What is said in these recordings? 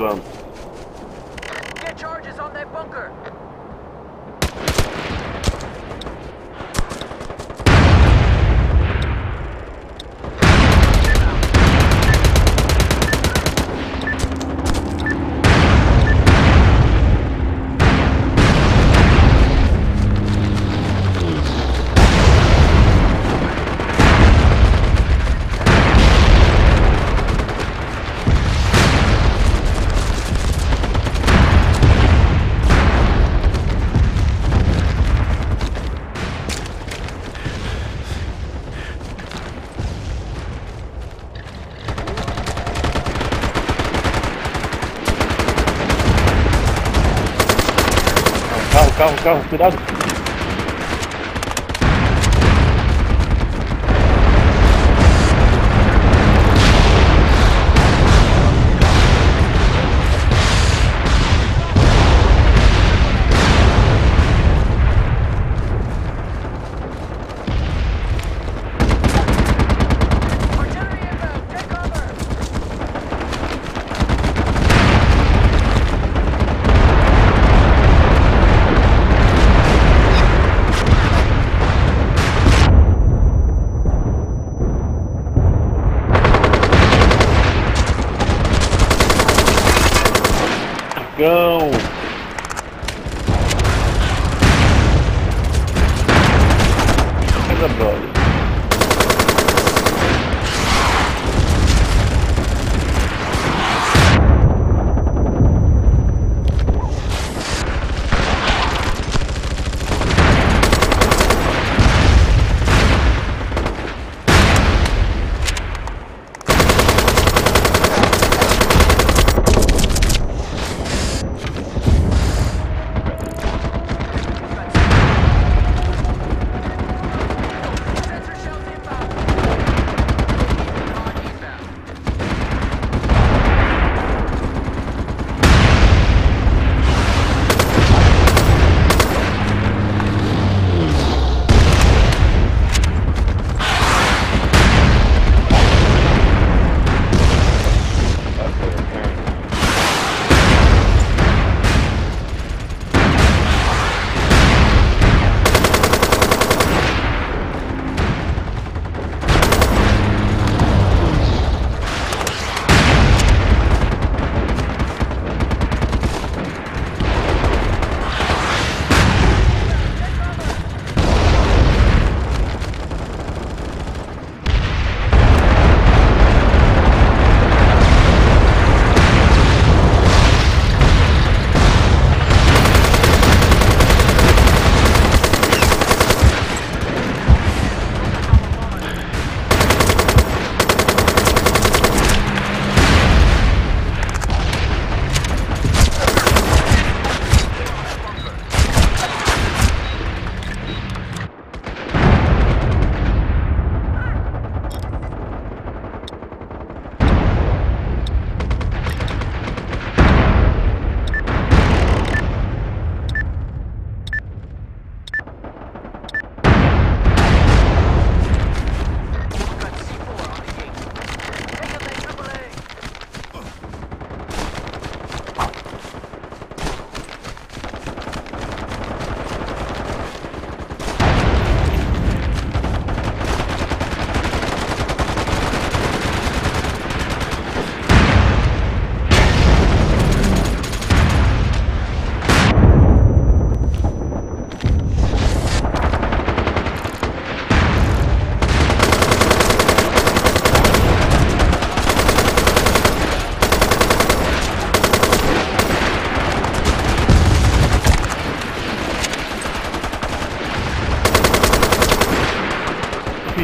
them. Get charges on that bunker. carro, carro, cuidado.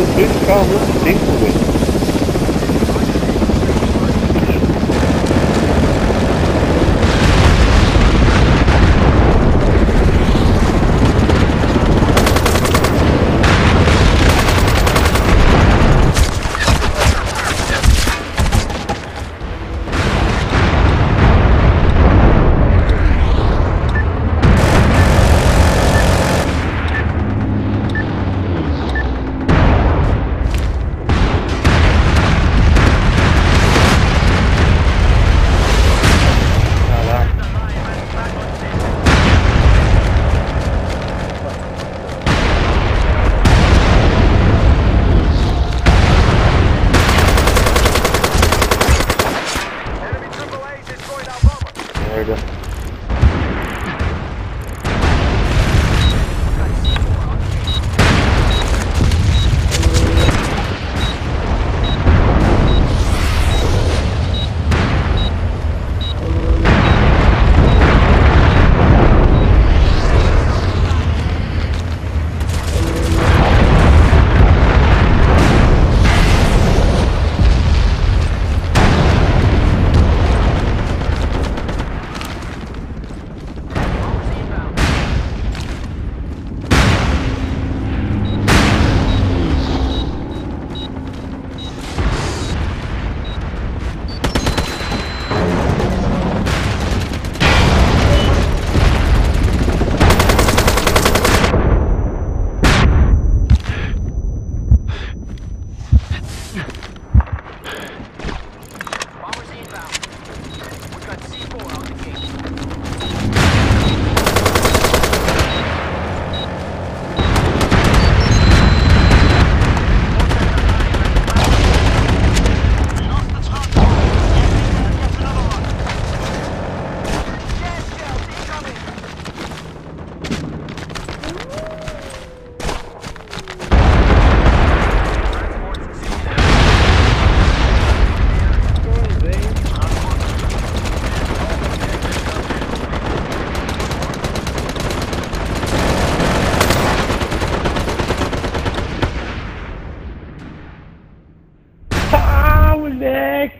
eu sei ficar ao mesmo tempo, velho.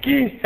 aquí.